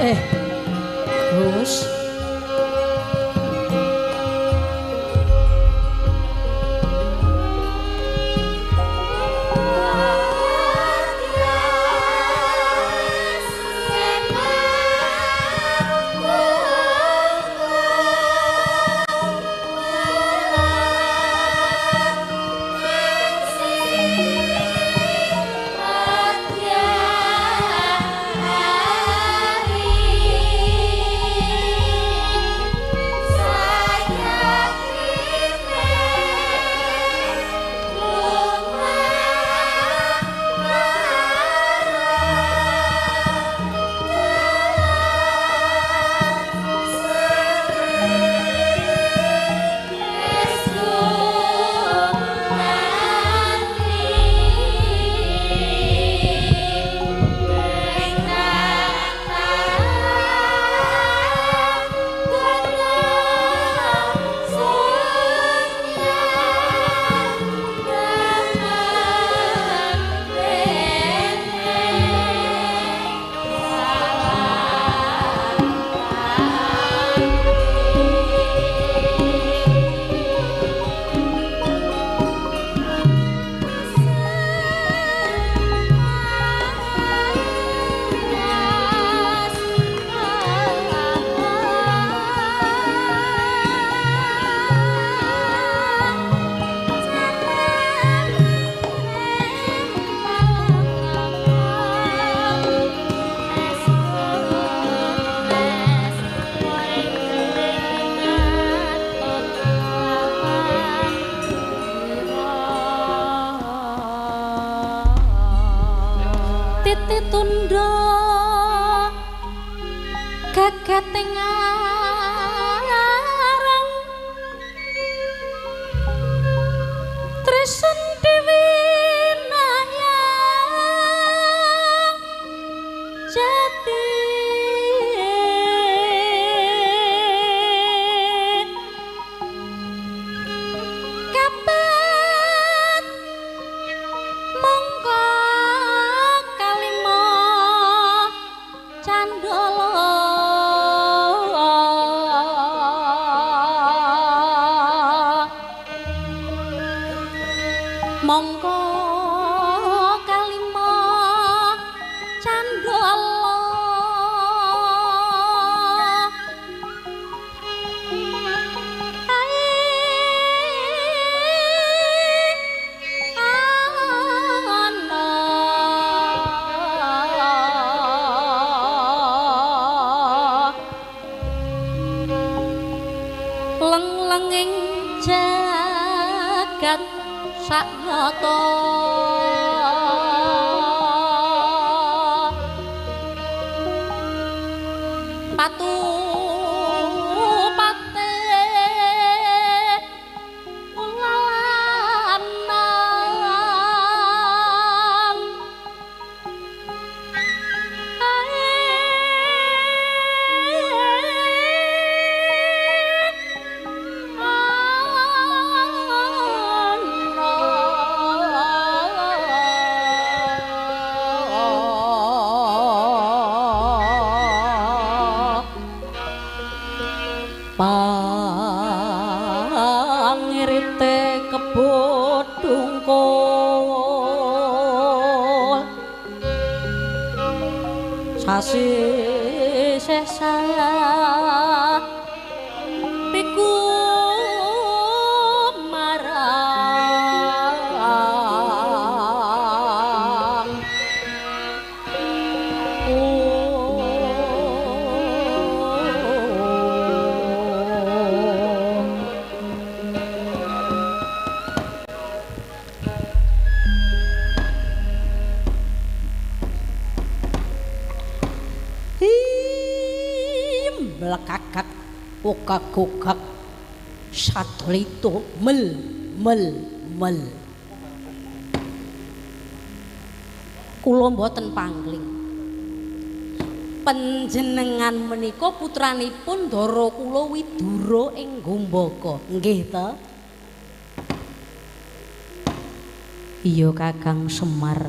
Eh. Terus. Gogak sadlito mel mel mel kula mboten pangling Panjenengan menika putranipun Dara kula Widura ing Gombaka. Nggih to? Iya Kakang Semar.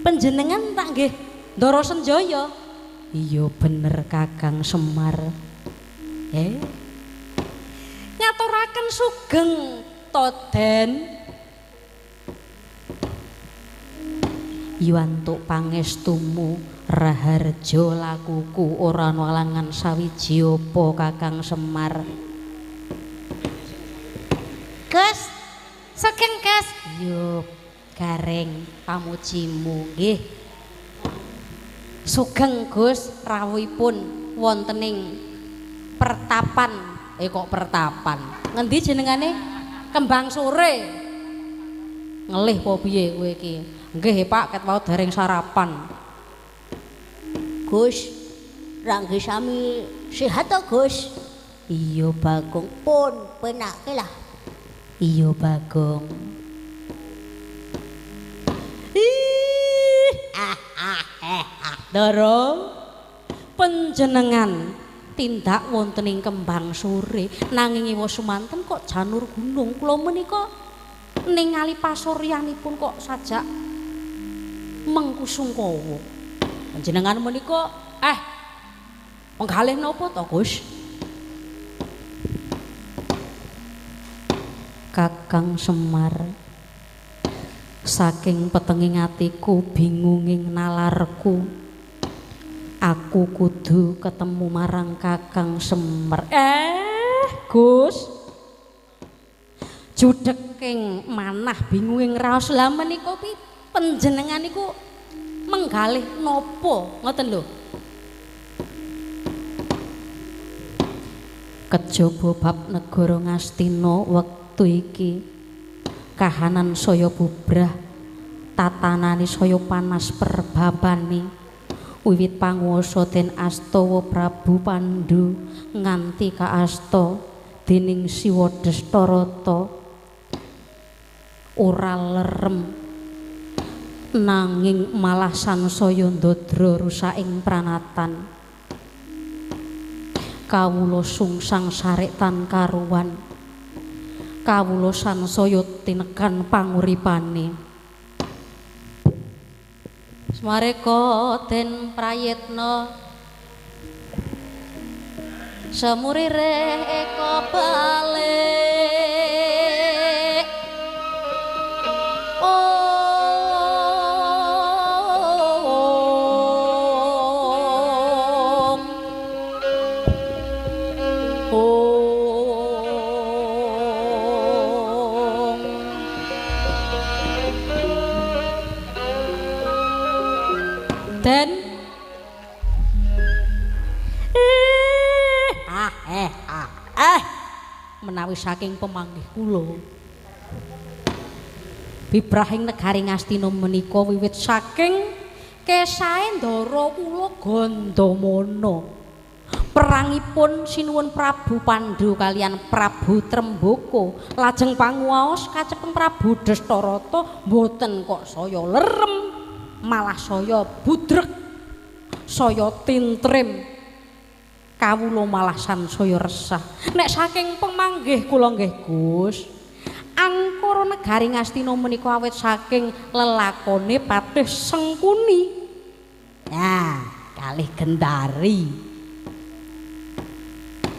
Panjenengan tak nggih Dara Senjaya. Iya bener Kakang Semar. Eh. Nyaturaken sugeng to Den. Yuantuk pangestumu raharja lakuku ora walangan sawiji apa Kakang Semar. Gus, saking Gus. Yo, gareng pamujimu nggih. Sugeng Gus rawuhipun wontening pertapan. Eh kok pertapan? Ngendi jenengane? Kembang sore. Ngelih apa piye kowe iki? Nggih Pak, ket wau dereng sarapan. Gus, rangge sami sehat to Gus? Iya Bagong. Pun penake lah. Iya Bagong. Ah ah eh ah. Dara panjenengan tindak wonten ing kembang sore. Nanging iwa sumanten kok janur gunung. Kula menika ningali pasuryanipun kok sajak mengkusungkawa. Panjenengan menika eh penggalih napa to Gus? Kakang Semar saking petenging atiku bingunging nalarku aku kudu ketemu marang Kakang Semar. Eh Gus. Judeking manah bingunging raos. Lha menika pi panjenengan niku menggalih napa ngoten lho. Kejaba bab negara Ngastina wektu iki kahanan saya bubrah tatanane saya panas perbabane wiwit panguwasa den Astawa Prabu Pandu nganti kaasta dening Siwa Destarata ora lerem. Nanging malah sansaya ndadra rusaking pranatan. Kawula sungsang sarek tan karuan. Kawula sansaya tinekan panguripane Smareka den prayitna Semurire eka balik menawi saking pemanggih kula. Bibrahing negari Ngastina menika wiwit saking kesae ndara kula Gandamana. Perangipun sinuwun Prabu Pandhu kalian Prabu Tremboko. Lajeng panguwaos kacepeng Prabu Destarata mboten kok saya lerem malah saya budrek saya tintrim kawula malah sansaya resah. Nek saking pemanggih kula nggih Gus angkara negari Ngastina menika awit saking lelakone Patih Sengkuni. Ya kalih gendari.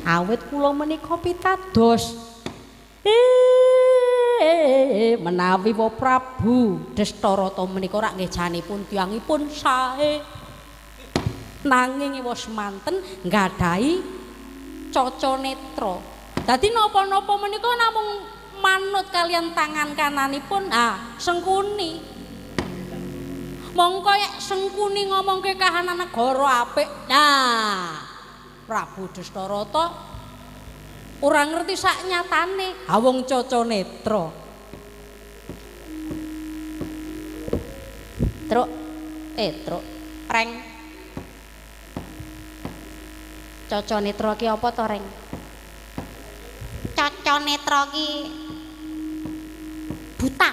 Awit kula menika pitados. Eh, menawi wa Prabu Destarata menika rak nggih janipun tiyangipun sae nanging iwa semanten nggadahi caca netra dadi napa-napa menika namung manut kalian tangan kananipun? Ah sengkuni. Mongko yak sengkuni ngomongke kahanan negara apik. Nah Prabu Destarata ora ngerti sak nyatane. Ha wong caca netra truk. Eh truk. Reng caca netra ki apa to reng caca netra ki buta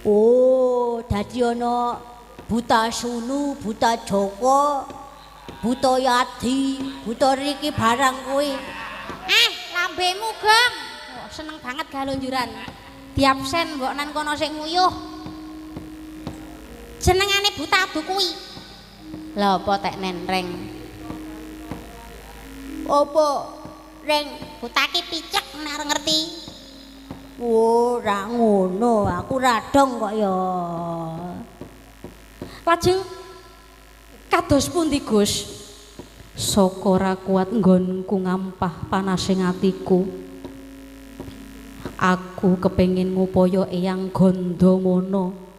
Oh, dadi ana buta sunu, buta joko, buta yadi, buta riki barang kuwi. Eh, lambemu, Gong. Oh, seneng banget galunjuran. Diabsen mbok nan kono sing nguyuh. Jenengane buta adu kuwi. Lah apa tek nenreng? Apa reng Buta ki picek nek ngerti. ora ngono, aku radong kok ya. Lajeng kados pundi Gus? Saka ora kuat nggonku ngampah panasing atiku. Aku kepengin ngupaya Eyang Gandamana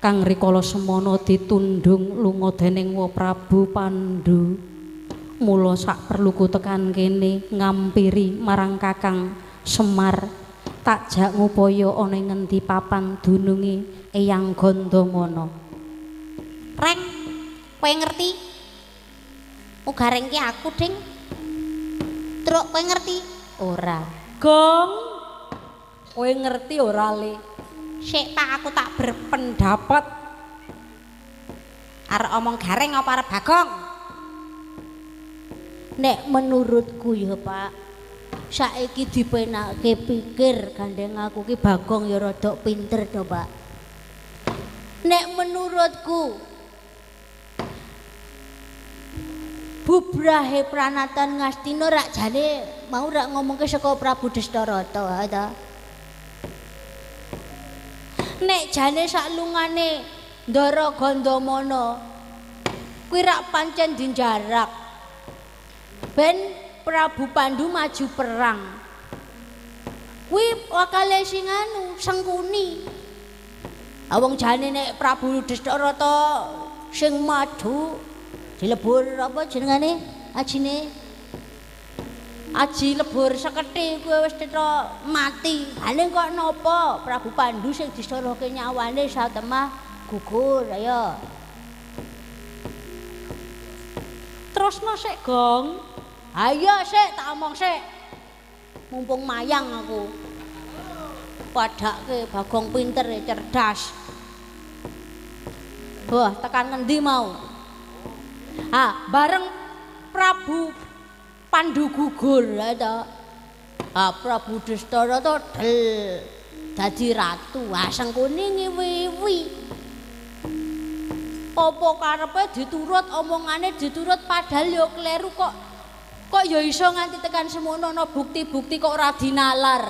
kang rikala semana ditundung lunga dening Wa Prabu Pandhu. Mula sak perluku tekan kene ngampiri marang Kakang Semar tak jak ngupaya ana ngendi papan dununge Eyang Gandamana. Reng, kowe ngerti? Ugareng ki aku, Ding. Truk kowe ngerti? Ora. Gong. Kowe ngerti ora, Le? Sik Pak aku tak berpendapat. Arep omong gareng apa arep bagong? Nek menurutku ya, Pak. Saiki dipenake pikir gandeng aku ki Bagong ya rada pinter to, Pak. Nek menurutku Bubrahe pranatan Ngastina rak jane mau rak ngomongke saka Prabu Destarata ha ta. Nek jane saklungane Ndara Gandamana kuwi rak pancen dinjarak. Ben Prabu Pandu maju perang. Kuwi wakale sing anu Sengkuni. Awong jane nek Prabu Destarata sing maju dilebur apa jenengane ajine aji lebur sekethi kuwi wis cetha mati. Hane kok napa Prabu Pandu sing disoroke nyawane satemah gugur ayo. Terusno sik, Gong. Ayo sik tak omong sik. Mumpung mayang aku. Padake Bagong pinter ya cerdas. Wah, tekan ngendi mau? Ah, bareng Prabu Pandu gugur to. Ah, Prabu Destarata del dadi ratu. Ah, Sengkuni ngiwi-iwi. Apa karepe diturut omongane diturut padahal ya kleru kok kok ya iso nganti tekan semono ana bukti-bukti kok ora dinalar.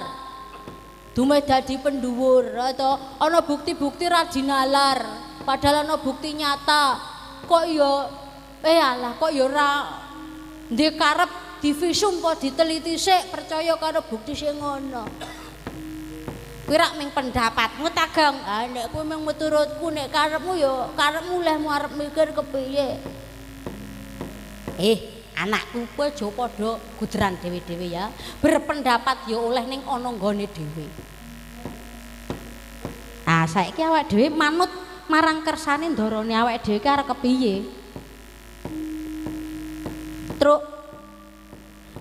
Dume dadi pendhuwur atau ana bukti-bukti ra dinalar. Padahal ana bukti nyata. Kok ya eh alah kok ya ora ndek karep divisum kok diteliti sik percaya karo bukti sing ngono. Kuwi rak ming pendapatmu ta, Gong? Ah nek kowe mung miturutku nek karepmu ya karepmu lehmu arep mikir kepiye. Eh, anakku kowe aja padha guderan dhewe-dhewe ya. Berpendapat ya oleh ning ana nggone dhewe. Ah, saiki awak dhewe manut marang kersane ndarane awake dhewe ki arep kepiye? Truk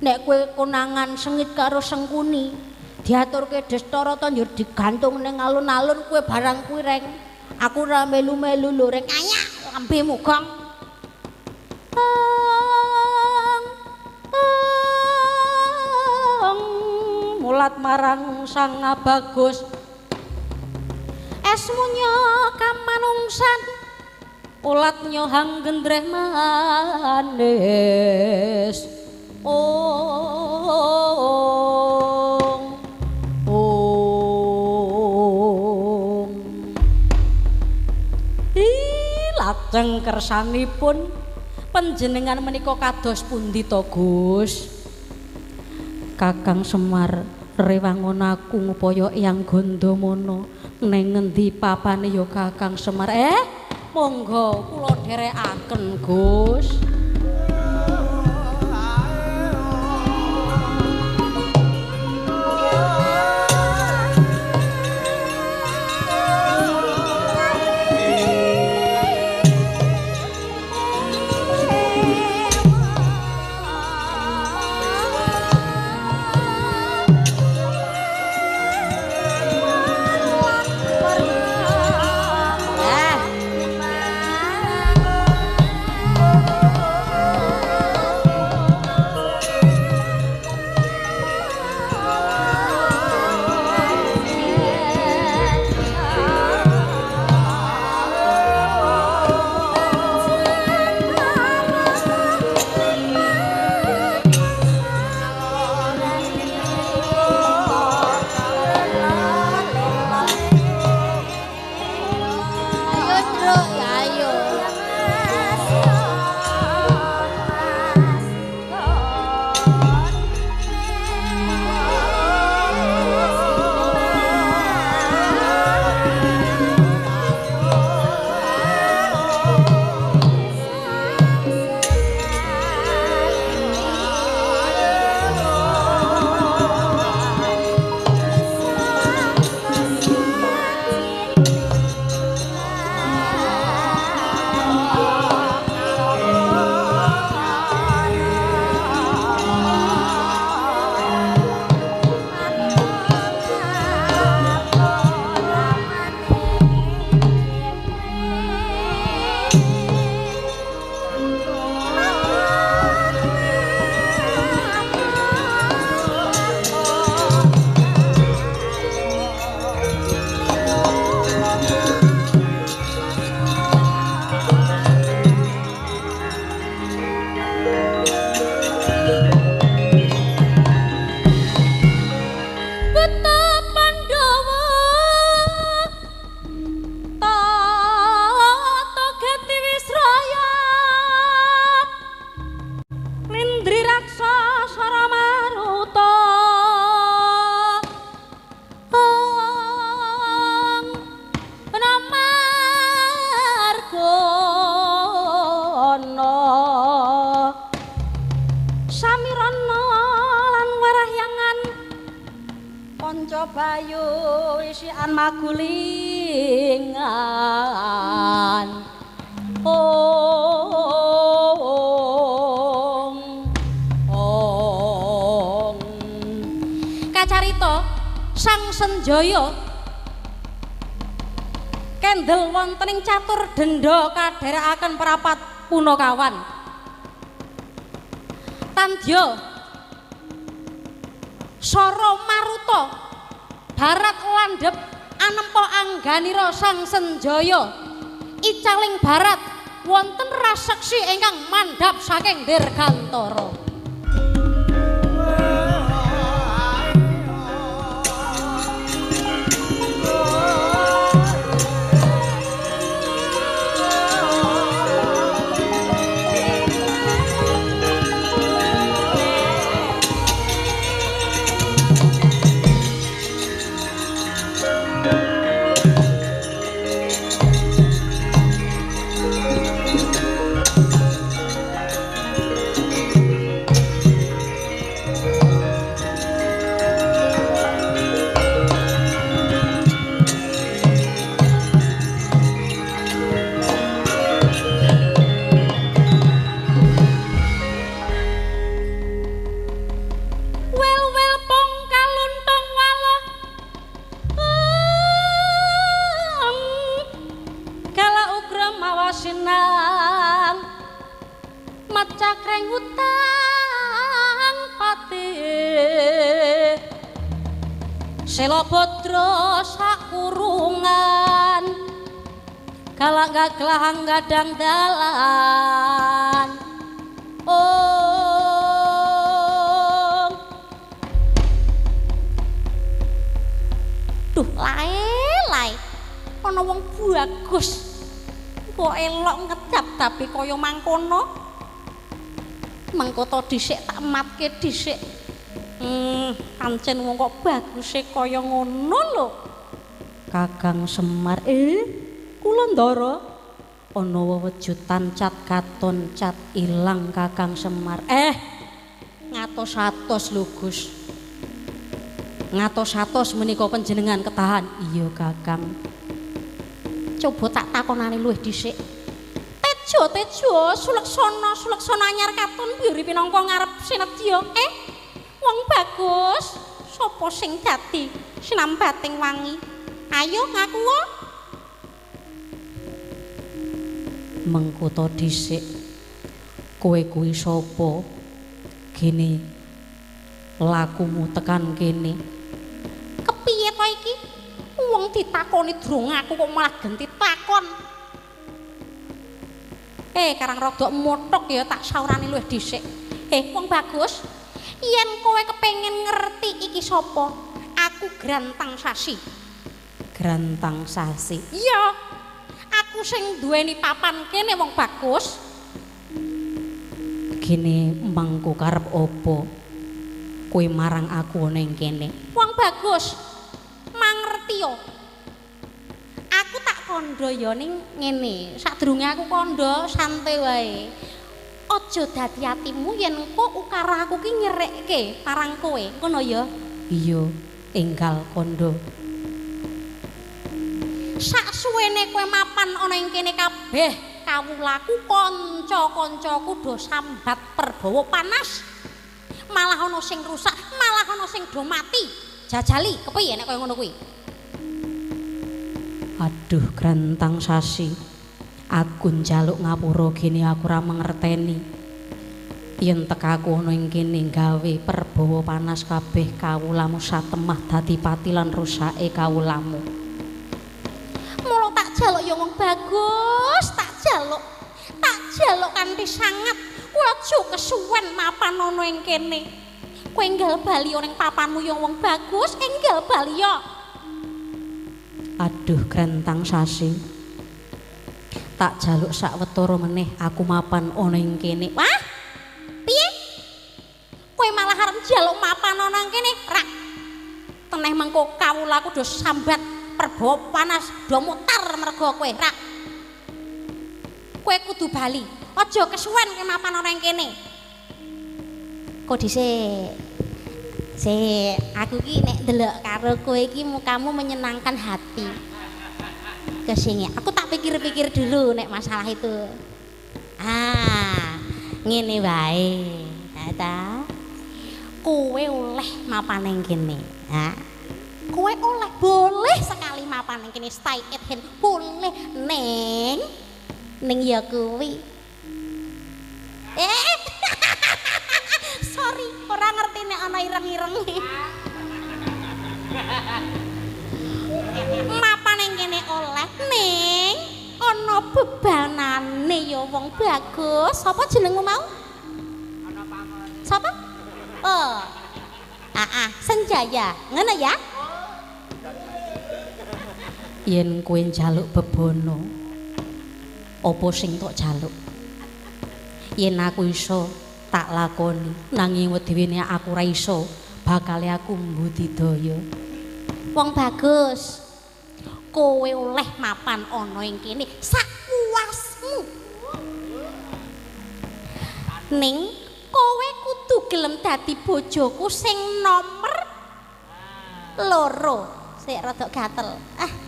nek kowe konangan sengit karo Sengkuni diaturke Destarata njur digantung ning alun-alun kowe barang kuwi reng. Aku ora melu-melu lho reng. Ayak lambemu, Gong. mulat marang sang bagus esmunya kamanungsan ulat nyohang gendreh manis lajeng kersanipun panjenengan menika kados pundi to Gus? Kakang Semar rewangun aku ngupaya Eyang Gandamana ning ngendi papane ya Kakang Semar? Eh monggo kula dherekaken Gus kanca bayu isian magulingan. Ong ong. Kacarita sang senjaya. Kendel wonten ing catur denda kadherekaken prapat punakawan tandya sara maruta barat landhep anempa angganira sang senjaya. Icaling barat wonten raseksi ingkang mandhap saking dirgantara Gaglah gadang dalan Oh Duh, lae-lae. Ana wong bagus. Kok elok ngedap tapi kaya mangkono. Mengko to dhisik tak matke dhisik. Hmm, pancen wong kok baguse kaya ngono lho. Kakang Semar, eh, kula ndara ana wewejutan cat katon cat ilang Kakang Semar. Eh, ngatos-atos lho Gus. ngatos-atos menika panjenengan ketahan. Iya kakang. Coba tak takonane luwih dhisik. Tejo tejo. Suleksana suleksana anyar katon mburi pinangka ngarep sinetya? Eh wong bagus. Sapa sing dadi sinambating wangi? Ayo ngaku mengko to dhisik. Kowe kuwi sapa? Gene lakumu tekan kene. Kepiye to iki? Wong ditakoni drong aku kok malah genti takon eh karang rodok motok ya tak saurani luwih dhisik. Eh wong bagus. Yen kowe kepengin ngerti iki sapa? Aku grantang sasi. Grantang sasi. Iya aku sing duweni papan kene wong bagus. Gini mangku karep opo? Kowe marang aku ning kene. Wong bagus mangerti yo. Aku tak kondo yo ning ngene. Sadurunge aku kondo santai wae. Aja dadi atimu yen engko ukara aku ki nyerekke parang kowe. Ngono ya iya enggal kondo sak suwene kowe mapan ana ing kene kabeh kawulaku kanca-kancaku do sambat perbawa panas. Malah ana sing rusak malah ana sing do mati. Jajali kepiye nek kaya ngono kuwi? Aduh grantang sasi. Aku njaluk ngapura gene aku ora mangerteni yen tekaku ana ing kene gawe perbawa panas kabeh kawulamu satemah dadi pati lan rusake kawulamu jaluk ya wong bagus tak jaluk. Tak jaluk kanthi sangat aja kesuwen mapan ana ing kene. Kowe enggal bali ning papanmu ya wong bagus enggal bali ya. Aduh grentang sasi. Tak jaluk sak meneh aku mapan ana ing kene. Wah piye? Kowe malah arep jaluk mapan ana ing kene? Rak. Teneh mengko kawulaku do sambat perbawa panas do mutar mergo kowe rak kowe kudu bali aja kesuwen kowe mapan ana ing kene Kok dhisik. Sik, aku ki nek ndelok karo kowe iki mukamu menyenangkan hati. Ke sini, aku tak pikir-pikir dulu nek masalah itu. Ah, ngene wae. Ta. Kowe oleh mapan ning kene. Ha? Kowe oleh boleh sekali mapan ning kene stay at home. Boleh ning ning ya kuwi. Eh. Sorry, ora ngerti nek ana ireng-ireng. Mapan ning kene oleh ning ana bebanane ya wong bagus. Sapa jenengmu mau? Ana pamor. Sapa? Oh. Ah, ah, Senjaya. Ngono ya? Yen kowe njaluk bebono, apa sing tok jaluk? Yen aku iso tak lakoni, nanging wedine aku ora iso, bakal aku mbudidaya. Wong bagus. Kowe oleh mapan ana ing kene sak puasmu. Ning kowe kudu gelem dadi bojoku sing nomor loro. Sik rada gatel. Ah.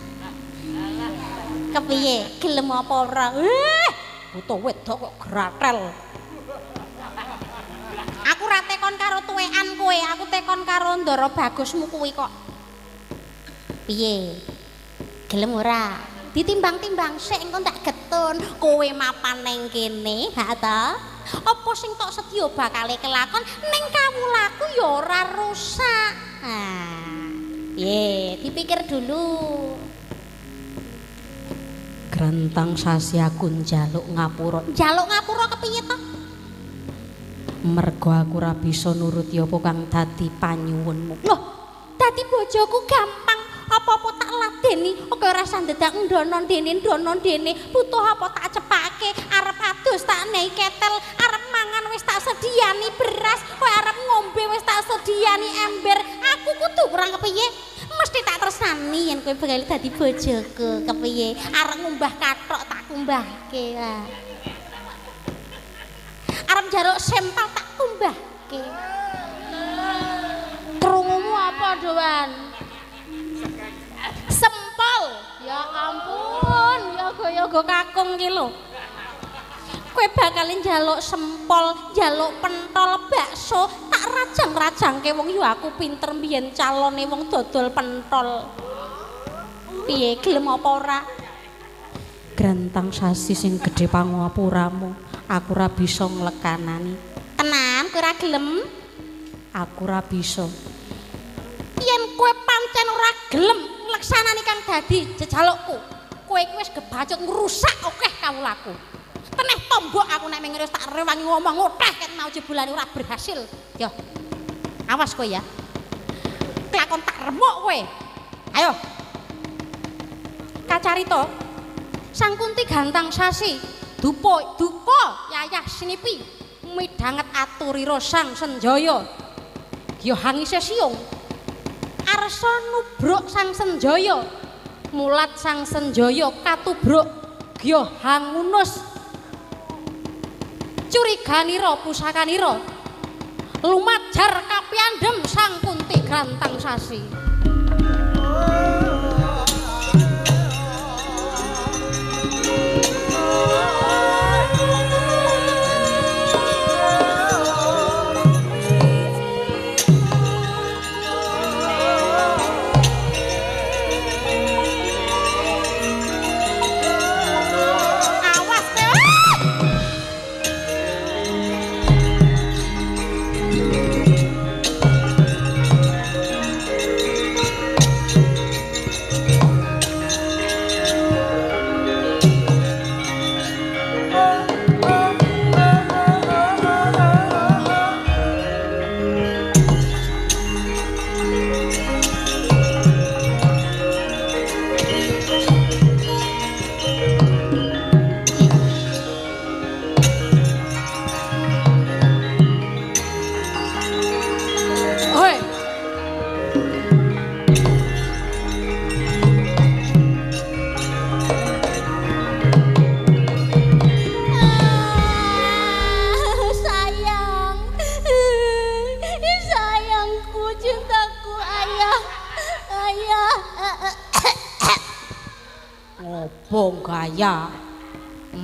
Kepiye? Gelem apa ora? Eh, Buta wedok kok gratel. aku ra tekon karo tuwekan kowe, aku tekon karo ndara bagusmu kuwi kok. Piye? Gelem ora? Ditimbang-timbang sik engko tak getun kowe mapan ning kene, ha ta? Apa sing tok sedya bakal kelakon ning kawulaku ya ora rusak. Ah. Ye, dipikir dulu. Grantang sasi aku njaluk ngapura. Jaluk ngapura kepiye to? Mergo aku ora bisa nuruti apa kang dadi panyuwunmu. Loh, dadi bojoku gampang. Apa-apa tak ladeni, oke ora sandedak ndono dene ndono dene. Butuh apa tak cepake, arep adus tak nei ketel, arep mangan wis tak sediani beras, kowe arep ngombe wis tak sediani ember. Aku kudu kurang kepiye? Mesti tak tresnani yen kowe bakal dadi bojoku. Kepiye? Arep ngumbah kathok tak kumbahke. lah. Arep njaluk sempal tak kumbahke. Krungumu apa, Doan? Sempol. Ya ampun, yoga-yoga kakung ki lho. Kowe bakal njaluk sempol, njaluk pentol bakso, tak rajang-rajangke wong yo aku pinter mbiyen calone wong dodol pentol. Piye gelem apa ora? Grantang sasi sing gedhe pangapuramu, aku ora bisa nglekanani. Tenan kowe ora gelem? Aku ora bisa. Yen kowe pancen ora gelem ngleksanani kang dadi jejalukku, kowe iki wis gebacot ngrusak akeh kawulaku. Teneh tombok aku nek mengene tak rewangi ngomong ket mau jebulane ora berhasil. Yo. Awas kowe ya. Kelakon tak remuk kowe. Ayo. Kacarito. Sang Kunti gantang sasi. Dupo, dupo yayah sinipi. Midhanget aturira Sang Senjaya. Ya hangise siung. Arsa nubruk Sang Senjaya. Mulat Sang Senjaya katubruk Gya hangunus. Curiganira pusakanira. Lumajar kapiandhem Sang Kunti Grantang Sasi. Awas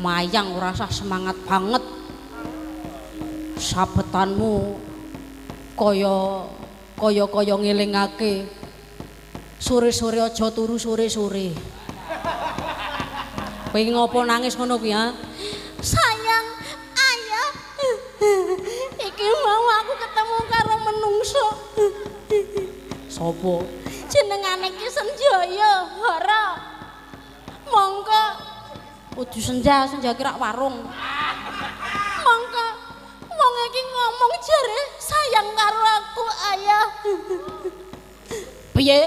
mayang ora usah semangat banget. Sabetanmu kaya kaya-kaya ngelingake. Sore-sore aja turu sore-sore kowe ngopo nangis ngono kuwi ha? Sayang ayah. Iki mau aku ketemu karo menungso. Sapa jenengane ki Senjaya Hara. Mongko kudu senja senja kira warung. Mongko wong iki ngomong jare sayang karo aku ayah. Piye?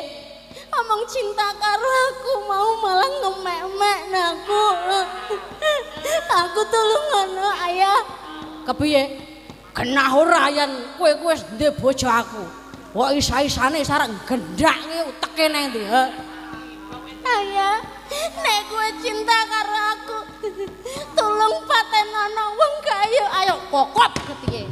Ngomong cinta karo aku mau malah ngemek-mek aku aku tulung ngono ayah. Kepiye? Genah ora yen kowe kowe wis ndek bojo aku. Kok isa-isane sareng gendake uteke nang ndi ha? Ayah nek kowe cinta karo aku. Tulung patenono wong kayu ayo kokop ketiye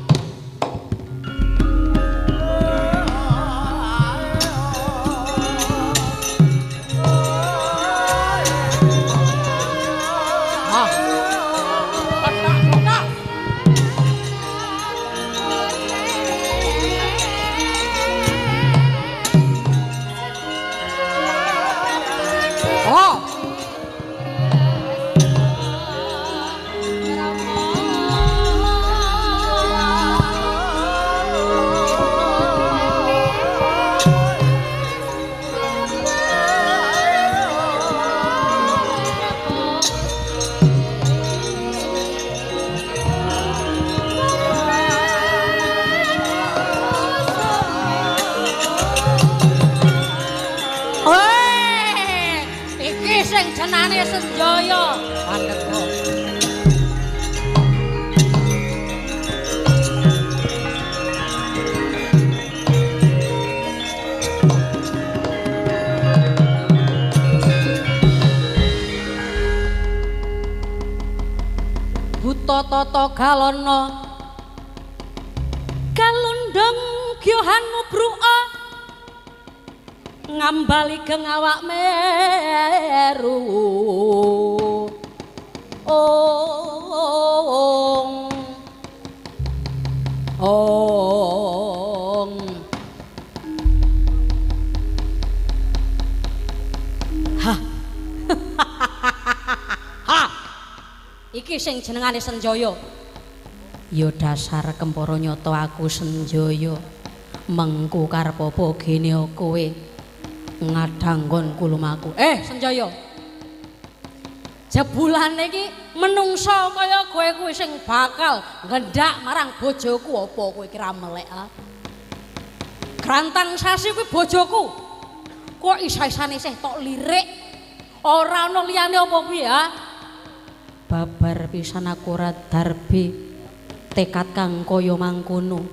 ong ha. Ha. Iki sing jenengane Senjaya. Ya dasar kempara nyata aku Senjaya. Mengku karep apa gene kowe? Ngadanggon kulumaku. Eh, Senjaya. Jebulane iki menungso kaya kowe kuwi sing bakal ngendak marang bojoku apa kowe kira melek ah? Grantang sasi kuwi bojoku. Kok isa-isane sih tok lirik. Ora ana liyane apa kuwi ya? Babar pisan aku ora darbe tekad kang kaya mangkono.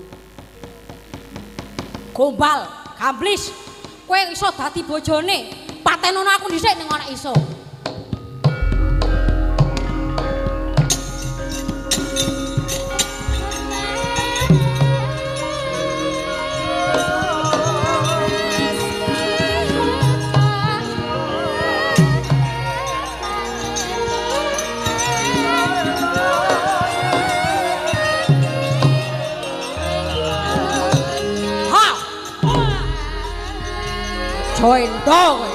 Gombal, gamblis, kowe iso dadi bojone. Patenono aku dhisik ning iso. Foi, dói.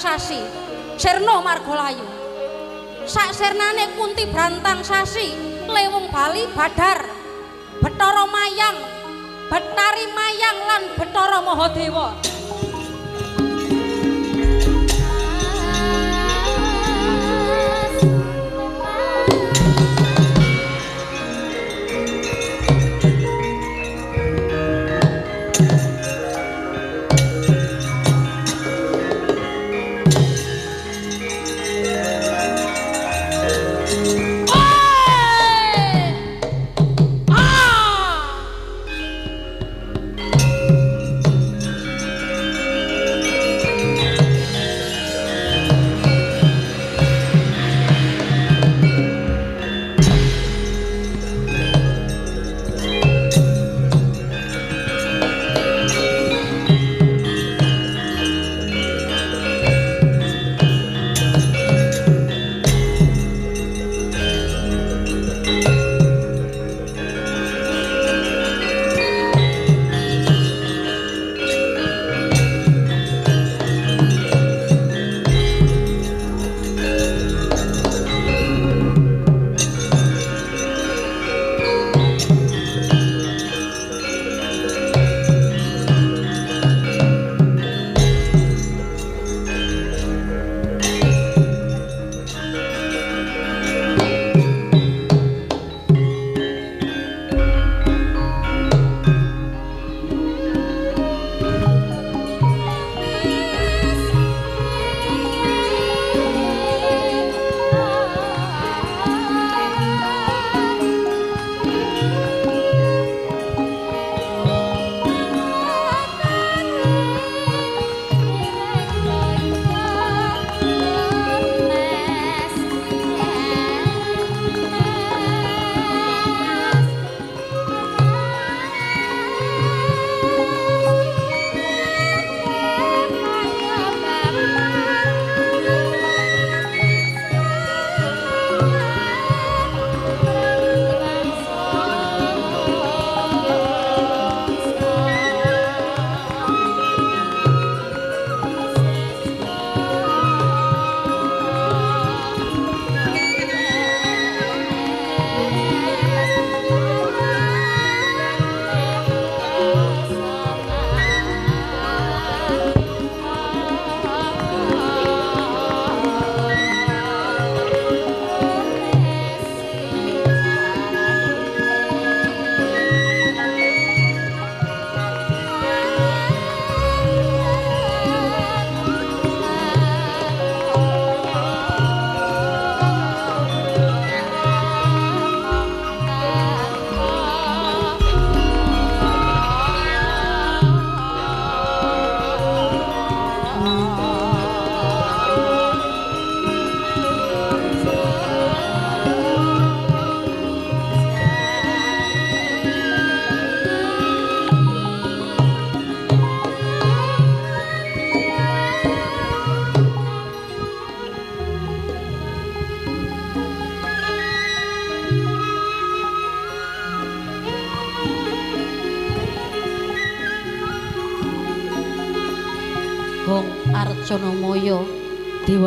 Sasi. Sirno margolayu sak sirnane kunti brantang sasi lewung bali badar. Betara mayang betari mayang lan betara mahadewa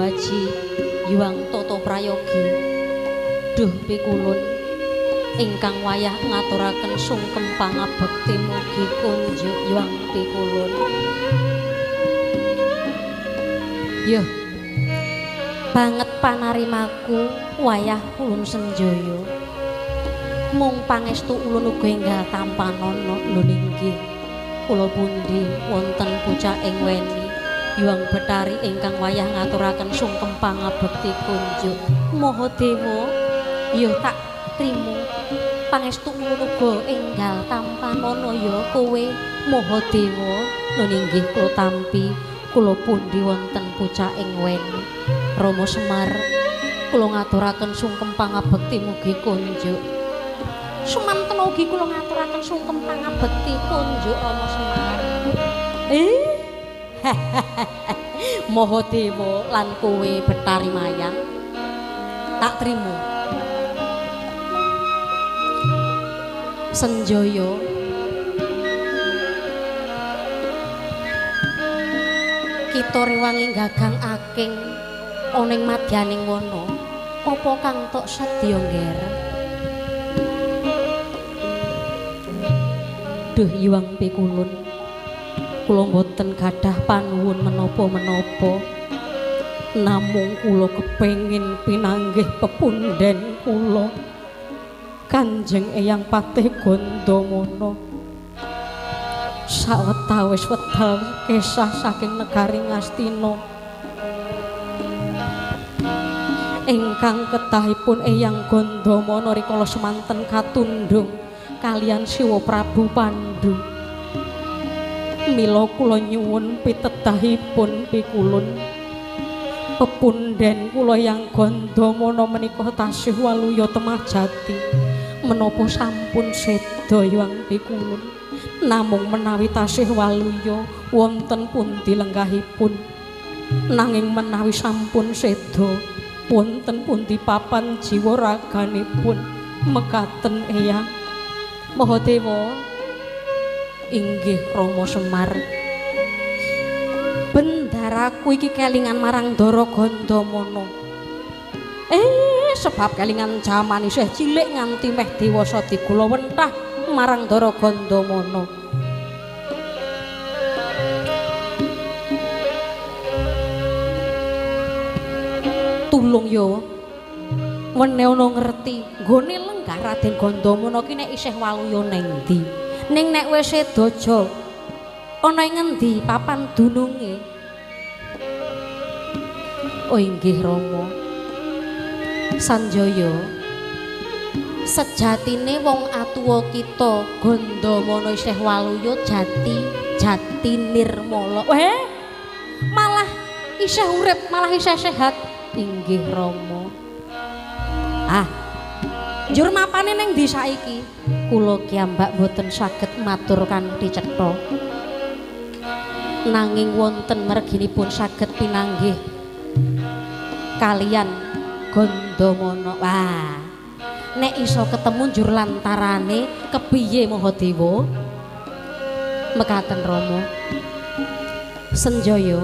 Dewaji Yuwang Toto Prayogi. Duh pikulun. Ingkang wayah ngaturaken sungkem pangabekti mugi kunjuk Yuwang pikulun. Yuh banget panarimaku wayah ulun senjaya. Mung pangestu ulun uga enggal tampanana lho ninggih kula pundi wonten bocah ing weni Yuang Betari ingkang wayah ngaturaken sungkem pangabekti kunjuk. Mahadewa, ya tak trimo. Pangestu uga enggal tampanana ya kowe Mahadewa. Nun inggih kula tampi kula pundi wonten pucak ing wen. Rama Semar kula ngaturaken sungkem pangabekti mugi kunjuk semanten ugi kula ngaturaken sungkem pangabekti kunjuk Rama Semar eh Mahadewa lan kowe Betari Mayang. Tak trimo. Senjaya. Kita rewangi gagang aking ana ing madyaning wana apa kang tok sedya ngger? Duh Yuwang Pikulun kula mboten gadah panuwun menapa-menapa. Namung kula kepengin pinanggih pepunden kula. Kanjeng Eyang Patih Gandamana sawetawis wedal kesah saking negari Ngastina. Ingkang ketahipun Eyang Gandamana rikala semanten katundung kalian Siwa Prabu Pandu mila kula nyuwun pitedahipun pikulun. Pepunden kula yang Gandamana menika tasih waluya temajati menapa sampun sedaya pikulun? Namung menawi tasih waluya wonten pundi lenggahipun nanging menawi sampun seda wonten pundi papan jiwa raganipun. Mekaten eyang Mahadewa inggih Rama Semar. Bendaraku iki kelingan marang Dara Gandamana eh sebab kelingan jaman isih cilik nganti meh dewasa digula wentah marang Dara Gandamana tulung yo wene ana ngerti nggone lenggah Raden Gandamana ki nek isih waluya ning ndi ning nek wis sedaja ana ing ngendi papan dununge oh inggih Rama. Sanjaya sejatine wong atuwa kita Gandamana isih waluya jati jati nirmala. Eh malah isih urip malah isih sehat. Inggih Rama. Ah. Njur mapane ning ndi saiki? Kula kiambak boten saged matur kanthi cetha. Nanging wonten merginipun saged pinanggih kalian Gandamana. Wah. Nek iso ketemu njur lantarane kepiye Mahadewa? Mekaten Rama. Senjaya.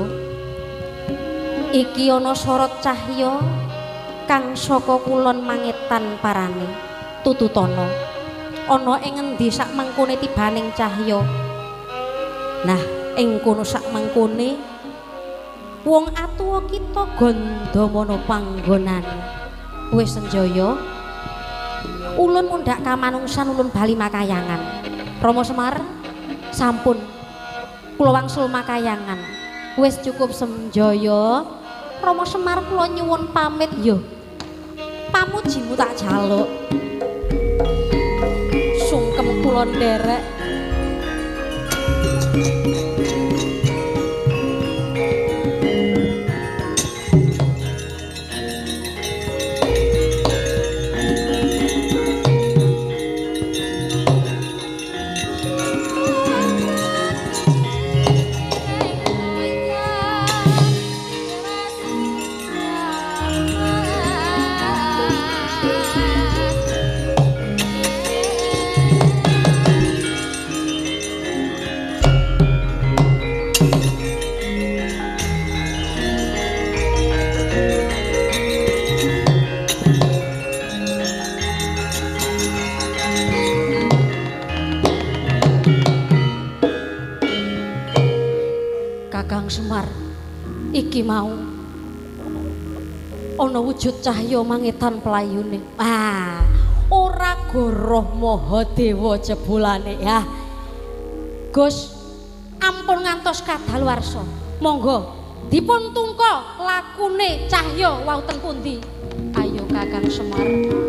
Iki ana sorot cahya kang saka kulon mangetan parane tututana. Ana ing ngendi sak mangkone tibaning cahya? Nah ing kono sak mangkone wong atuwa kita gandamana panggonane wis senjaya ulun mundhak kamanungsan ulun bali makayangan. Rama Semar sampun. Kula wangsul makayangan. Wis cukup senjaya Rama Semar kula nyuwun pamit yo pamujimu tak jaluk. Sungkem kula nderek Kakang Semar iki mau ana wujud cahya mangetan pelayune. Ah ora goroh Mahadewa jebulane ya Gus ampun ngantos kadaluwarsa monggo dipun tungka lakune cahya wau teng pundi? Ayo Kakang Semar